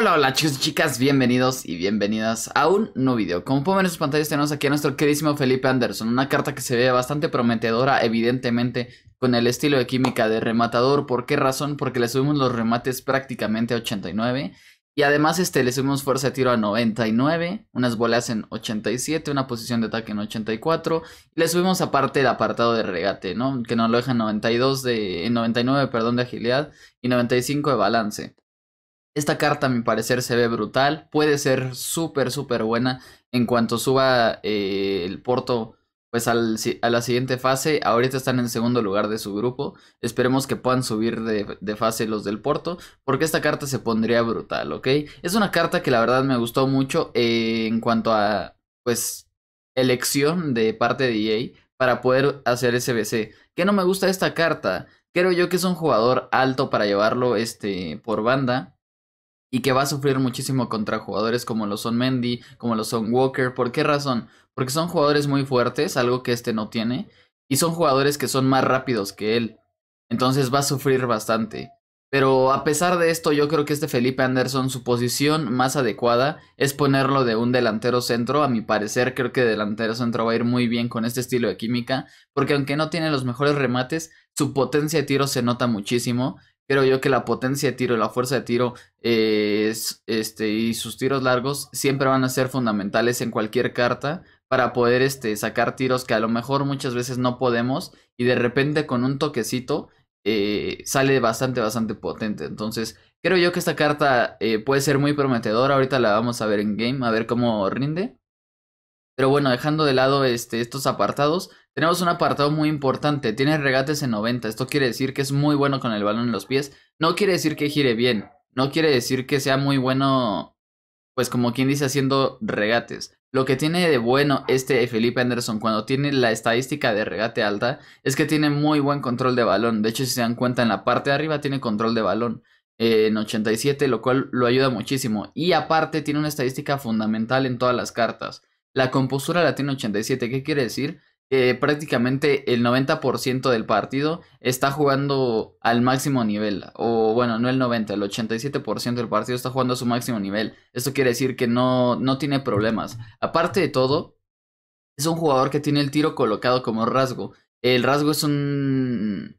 Hola, hola chicos y chicas, bienvenidos y bienvenidas a un nuevo video. Como pueden ver en sus pantallas tenemos aquí a nuestro queridísimo Felipe Anderson, una carta que se ve bastante prometedora, evidentemente con el estilo de química de rematador. ¿Por qué razón? Porque le subimos los remates prácticamente a 89 y además este le subimos fuerza de tiro a 99, unas bolas en 87, una posición de ataque en 84 y le subimos aparte el apartado de regate, ¿no? Que nos lo deja en 92 de en 99, perdón, de agilidad y 95 de balance. Esta carta a mi parecer se ve brutal, puede ser súper súper buena en cuanto suba eh, el porto pues al, a la siguiente fase. Ahorita están en segundo lugar de su grupo. Esperemos que puedan subir de, fase los del Porto. Porque esta carta se pondría brutal, ¿ok? Es una carta que la verdad me gustó mucho eh, en cuanto a pues elección de parte de EA para poder hacer SBC. ¿Qué no me gusta esta carta? Creo yo que es un jugador alto para llevarlo este, por banda y que va a sufrir muchísimo contra jugadores como lo son Mendy, como lo son Walker. ¿Por qué razón? Porque son jugadores muy fuertes, algo que este no tiene, y son jugadores que son más rápidos que él. Entonces va a sufrir bastante. Pero a pesar de esto, yo creo que este Felipe Anderson, su posición más adecuada es ponerlo de un delantero centro. A mi parecer, creo que delantero centro va a ir muy bien con este estilo de química. Porque aunque no tiene los mejores remates, su potencia de tiro se nota muchísimo creo yo que la potencia de tiro la fuerza de tiro este, y sus tiros largos siempre van a ser fundamentales en cualquier carta para poder este, sacar tiros que a lo mejor muchas veces no podemos y de repente con un toquecito eh, sale bastante, bastante potente. Entonces, creo yo que esta carta eh, puede ser muy prometedora. Ahorita la vamos a ver en game, a ver cómo rinde. Pero bueno, dejando de lado este, estos apartados, tenemos un apartado muy importante. Tiene regates en 90. Esto quiere decir que es muy bueno con el balón en los pies. No quiere decir que gire bien. No quiere decir que sea muy bueno, pues como quien dice, haciendo regates. Lo que tiene de bueno este Felipe Anderson cuando tiene la estadística de regate alta es que tiene muy buen control de balón. De hecho, si se dan cuenta, en la parte de arriba tiene control de balón eh, en 87, lo cual lo ayuda muchísimo. Y aparte tiene una estadística fundamental en todas las cartas. La compostura la tiene 87. ¿Qué quiere decir? Que prácticamente el 90% del partido está jugando al máximo nivel. O bueno, no el 90, el 87% del partido está jugando a su máximo nivel. Esto quiere decir que no, no tiene problemas. Aparte de todo, es un jugador que tiene el tiro colocado como rasgo. El rasgo es un...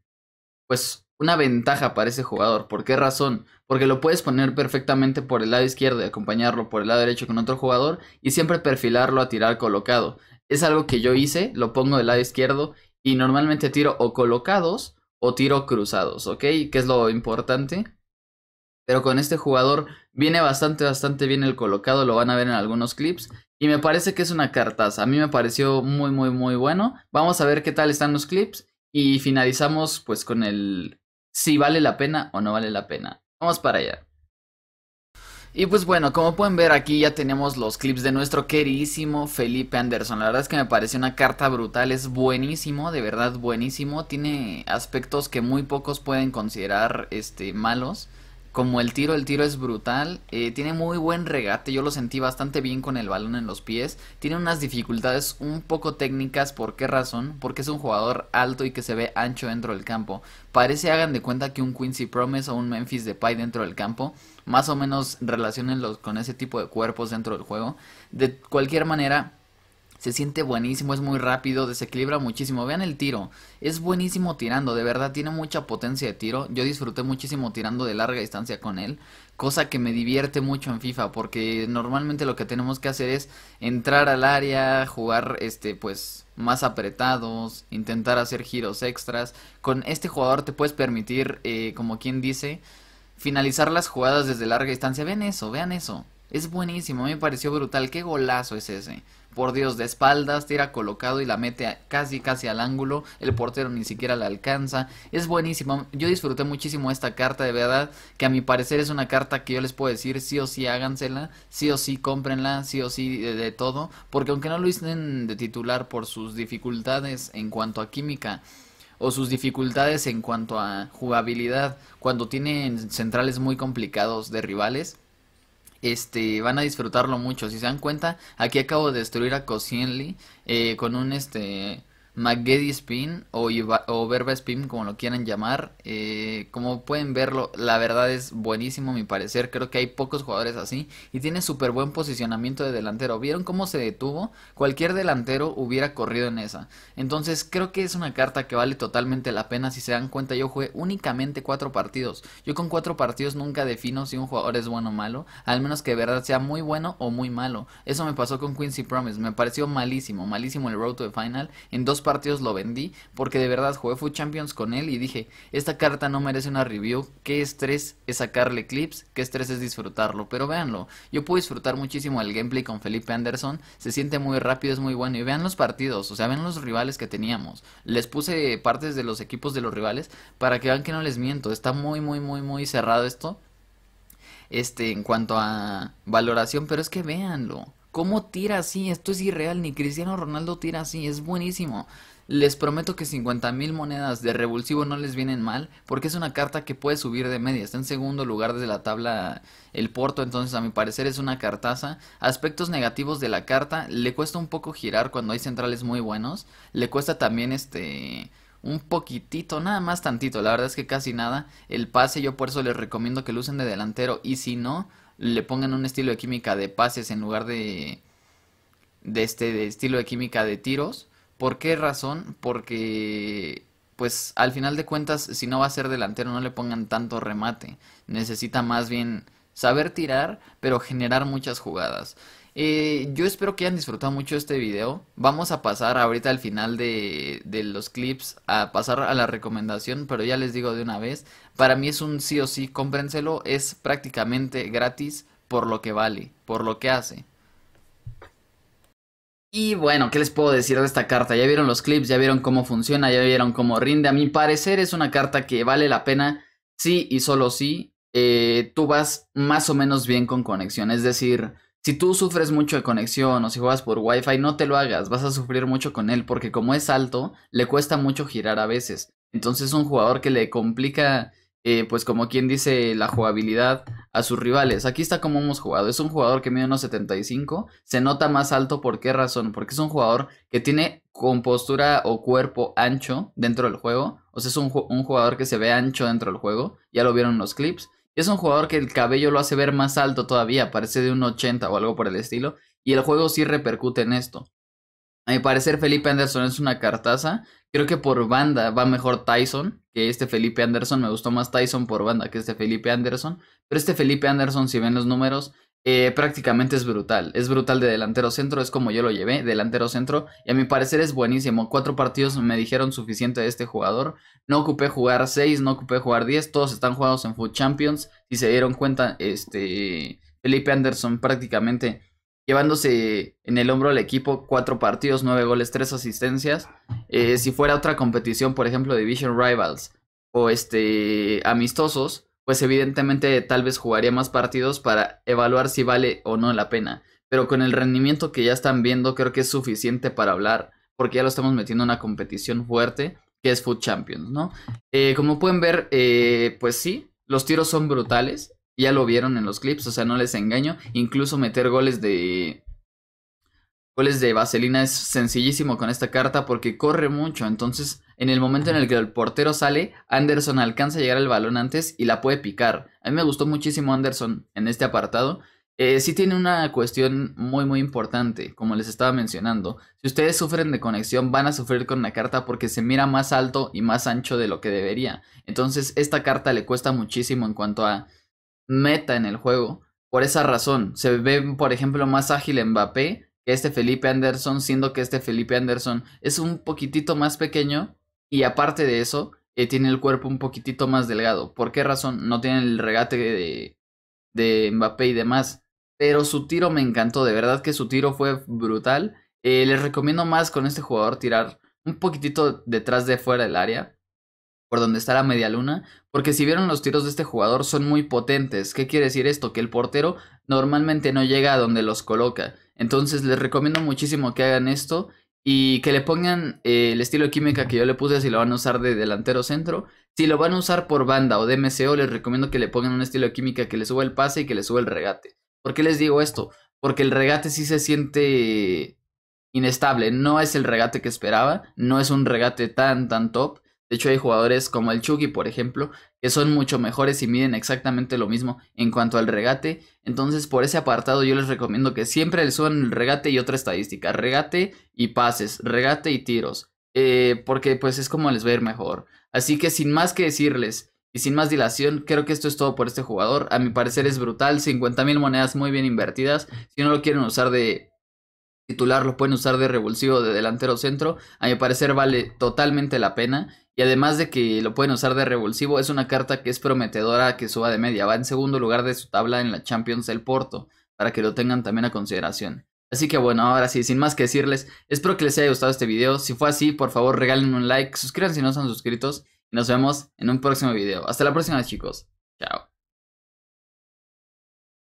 Pues una ventaja para ese jugador. ¿Por qué razón? Porque lo puedes poner perfectamente por el lado izquierdo y acompañarlo por el lado derecho con otro jugador y siempre perfilarlo a tirar colocado. Es algo que yo hice, lo pongo del lado izquierdo y normalmente tiro o colocados o tiro cruzados, ¿ok? Que es lo importante. Pero con este jugador viene bastante, bastante bien el colocado, lo van a ver en algunos clips. Y me parece que es una cartaza, a mí me pareció muy, muy, muy bueno. Vamos a ver qué tal están los clips y finalizamos pues con el si vale la pena o no vale la pena. Vamos para allá. Y pues bueno, como pueden ver aquí ya tenemos los clips de nuestro queridísimo Felipe Anderson. La verdad es que me parece una carta brutal, es buenísimo, de verdad buenísimo. Tiene aspectos que muy pocos pueden considerar este malos como el tiro, el tiro es brutal, eh, tiene muy buen regate, yo lo sentí bastante bien con el balón en los pies, tiene unas dificultades un poco técnicas, ¿por qué razón? Porque es un jugador alto y que se ve ancho dentro del campo, parece hagan de cuenta que un Quincy Promise o un Memphis Depay dentro del campo, más o menos relacionenlos con ese tipo de cuerpos dentro del juego, de cualquier manera se siente buenísimo, es muy rápido, desequilibra muchísimo. Vean el tiro, es buenísimo tirando, de verdad tiene mucha potencia de tiro. Yo disfruté muchísimo tirando de larga distancia con él, cosa que me divierte mucho en FIFA, porque normalmente lo que tenemos que hacer es entrar al área, jugar este pues más apretados, intentar hacer giros extras. Con este jugador te puedes permitir, eh, como quien dice, finalizar las jugadas desde larga distancia. Vean eso, vean eso. Es buenísimo, me pareció brutal. Qué golazo es ese. Por Dios, de espaldas, tira colocado y la mete casi casi al ángulo. El portero ni siquiera la alcanza. Es buenísimo. Yo disfruté muchísimo esta carta, de verdad. Que a mi parecer es una carta que yo les puedo decir sí o sí hágansela. Sí o sí cómprenla. Sí o sí de, todo. Porque aunque no lo hicieron de titular por sus dificultades en cuanto a química o sus dificultades en cuanto a jugabilidad cuando tienen centrales muy complicados de rivales este, van a disfrutarlo mucho. Si se dan cuenta, aquí acabo de destruir a Koscienly eh, con un este McGeddy Spin o, o Verba Spin, como lo quieran llamar. Eh, como pueden verlo, la verdad es buenísimo, a mi parecer. Creo que hay pocos jugadores así. Y tiene súper buen posicionamiento de delantero. ¿Vieron cómo se detuvo? Cualquier delantero hubiera corrido en esa. Entonces, creo que es una carta que vale totalmente la pena. Si se dan cuenta, yo jugué únicamente cuatro partidos. Yo con cuatro partidos nunca defino si un jugador es bueno o malo. Al menos que de verdad sea muy bueno o muy malo. Eso me pasó con Quincy Promise. Me pareció malísimo, malísimo el Road to the Final. En dos partidos lo vendí porque de verdad jugué Food Champions con él y dije, esta carta no merece una review, qué estrés es sacarle clips, qué estrés es disfrutarlo, pero véanlo, yo puedo disfrutar muchísimo el gameplay con Felipe Anderson, se siente muy rápido, es muy bueno y vean los partidos, o sea, vean los rivales que teníamos, les puse partes de los equipos de los rivales para que vean que no les miento, está muy muy muy muy cerrado esto. Este, en cuanto a valoración, pero es que véanlo. ¿Cómo tira así? Esto es irreal, ni Cristiano Ronaldo tira así, es buenísimo. Les prometo que 50 mil monedas de revulsivo no les vienen mal, porque es una carta que puede subir de media. Está en segundo lugar desde la tabla el Porto, entonces a mi parecer es una cartaza. Aspectos negativos de la carta, le cuesta un poco girar cuando hay centrales muy buenos. Le cuesta también este un poquitito, nada más tantito, la verdad es que casi nada. El pase yo por eso les recomiendo que lo usen de delantero y si no, le pongan un estilo de química de pases en lugar de de este estilo de química de tiros ¿Por qué razón? Porque, pues, al final de cuentas, si no va a ser delantero, no le pongan tanto remate. Necesita más bien saber tirar, pero generar muchas jugadas. Eh, yo espero que hayan disfrutado mucho este video. Vamos a pasar ahorita al final de, los clips a pasar a la recomendación, pero ya les digo de una vez, para mí es un sí o sí, cómprenselo, es prácticamente gratis por lo que vale, por lo que hace. Y bueno, ¿qué les puedo decir de esta carta? Ya vieron los clips, ya vieron cómo funciona, ya vieron cómo rinde. A mi parecer es una carta que vale la pena, sí y solo sí, eh, tú vas más o menos bien con conexión. Es decir, si tú sufres mucho de conexión o si juegas por Wi-Fi, no te lo hagas, vas a sufrir mucho con él porque como es alto, le cuesta mucho girar a veces. Entonces es un jugador que le complica eh, pues como quien dice, la jugabilidad a sus rivales. Aquí está como hemos jugado. Es un jugador que mide unos 75. Se nota más alto. ¿Por qué razón? Porque es un jugador que tiene compostura o cuerpo ancho dentro del juego. O sea, es un, un jugador que se ve ancho dentro del juego. Ya lo vieron en los clips. Es un jugador que el cabello lo hace ver más alto todavía. Parece de un 80 o algo por el estilo. Y el juego sí repercute en esto. A mi parecer, Felipe Anderson es una cartaza. Creo que por banda va mejor Tyson que este Felipe Anderson. Me gustó más Tyson por banda que este Felipe Anderson. Pero este Felipe Anderson, si ven los números, eh, prácticamente es brutal. Es brutal de delantero centro, es como yo lo llevé, delantero centro. Y a mi parecer es buenísimo. Cuatro partidos me dijeron suficiente de este jugador. No ocupé jugar seis, no ocupé jugar diez. Todos están jugados en Food Champions. Si se dieron cuenta, este Felipe Anderson prácticamente llevándose en el hombro al equipo cuatro partidos, nueve goles, tres asistencias. Eh, si fuera otra competición, por ejemplo, Division Rivals o este amistosos, pues evidentemente tal vez jugaría más partidos para evaluar si vale o no la pena. Pero con el rendimiento que ya están viendo, creo que es suficiente para hablar, porque ya lo estamos metiendo en una competición fuerte, que es Food Champions, ¿no? Eh, como pueden ver, eh, pues sí, los tiros son brutales. Ya lo vieron en los clips, o sea, no les engaño. Incluso meter goles de. Goles de vaselina es sencillísimo con esta carta porque corre mucho. Entonces, en el momento en el que el portero sale, Anderson alcanza a llegar al balón antes y la puede picar. A mí me gustó muchísimo Anderson en este apartado. Eh, sí tiene una cuestión muy muy importante, como les estaba mencionando. Si ustedes sufren de conexión, van a sufrir con la carta porque se mira más alto y más ancho de lo que debería. Entonces, esta carta le cuesta muchísimo en cuanto a meta en el juego. Por esa razón, se ve, por ejemplo, más ágil Mbappé que este Felipe Anderson, siendo que este Felipe Anderson es un poquitito más pequeño y aparte de eso, eh, tiene el cuerpo un poquitito más delgado. ¿Por qué razón? No tiene el regate de, de Mbappé y demás. Pero su tiro me encantó, de verdad que su tiro fue brutal. Eh, les recomiendo más con este jugador tirar un poquitito detrás de fuera del área por donde está la media luna, porque si vieron los tiros de este jugador son muy potentes. ¿Qué quiere decir esto? Que el portero normalmente no llega a donde los coloca. Entonces les recomiendo muchísimo que hagan esto y que le pongan eh, el estilo de química que yo le puse si lo van a usar de delantero centro. Si lo van a usar por banda o de MCO, les recomiendo que le pongan un estilo de química que le suba el pase y que le suba el regate. ¿Por qué les digo esto? Porque el regate sí se siente inestable, no es el regate que esperaba, no es un regate tan tan top. De hecho hay jugadores como el Chucky, por ejemplo, que son mucho mejores y miden exactamente lo mismo en cuanto al regate. Entonces por ese apartado yo les recomiendo que siempre le suban el regate y otra estadística, regate y pases, regate y tiros. Eh, porque pues es como les va a ir mejor. Así que sin más que decirles y sin más dilación, creo que esto es todo por este jugador. A mi parecer es brutal, 50 mil monedas muy bien invertidas. Si no lo quieren usar de titular, lo pueden usar de revulsivo de delantero centro. A mi parecer vale totalmente la pena. Y además de que lo pueden usar de revulsivo, es una carta que es prometedora que suba de media. Va en segundo lugar de su tabla en la Champions del Porto, para que lo tengan también a consideración. Así que bueno, ahora sí, sin más que decirles, espero que les haya gustado este video. Si fue así, por favor regalen un like, suscríbanse si no están suscritos y nos vemos en un próximo video. Hasta la próxima chicos. Chao.